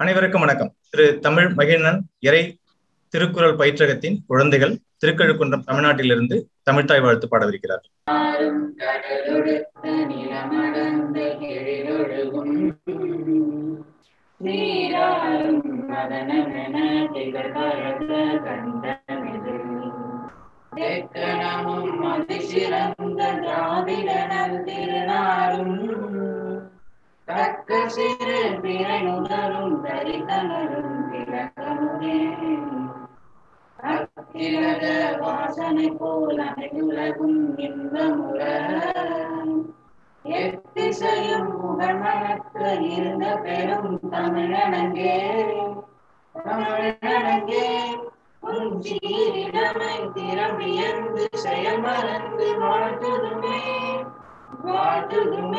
அனைவருக்கும் வணக்கம். திரு தமிழ் மகிழ்நன் இறை திருக்குறள் பயிற்றகத்தின் குழந்தைகள் திருக்கழுக்குன்றம் தமிழ்நாட்டிலிருந்து தமிழ்தாய் வாழ்த்து பாடவிருக்கிறார். தெக்கணமும் அதிசிறந்த திருநாளும் தக்க சிறு தரித்தனரும் வாசனை போல் அனைத்துலகும் இன்பமுற எத்திசையும் புகழ்மணக்க இருந்த பெரும் தமிழனங்கே தமிழனங்கே உன் சீரிடமை திறமியந்து செயல் மறந்து வாழ்த்துதுமே வாழ்த்துதுமே